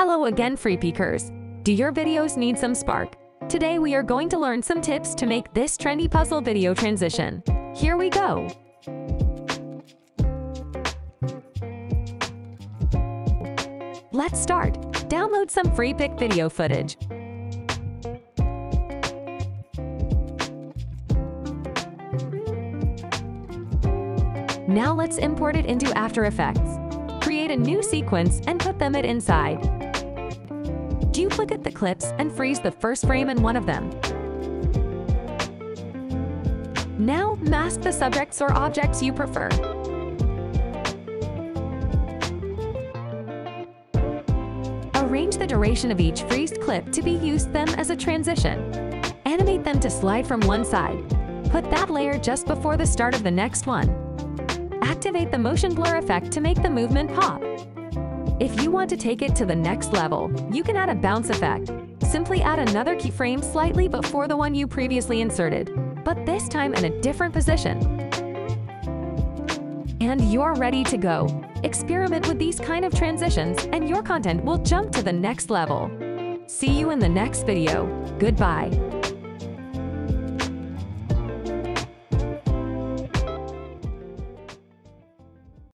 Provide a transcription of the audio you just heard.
Hello again, Freepikers. Do your videos need some spark? Today we are going to learn some tips to make this trendy puzzle video transition. Here we go! Let's start. Download some Freepik video footage. Now let's import it into After Effects. Create a new sequence and put them it inside. Duplicate the clips and freeze the first frame in one of them. Now mask the subjects or objects you prefer. Arrange the duration of each freezed clip to be used them as a transition. Animate them to slide from one side. Put that layer just before the start of the next one. Activate the motion blur effect to make the movement pop. If you want to take it to the next level, you can add a bounce effect. Simply add another keyframe slightly before the one you previously inserted, but this time in a different position. And you're ready to go. Experiment with these kind of transitions and your content will jump to the next level. See you in the next video. Goodbye.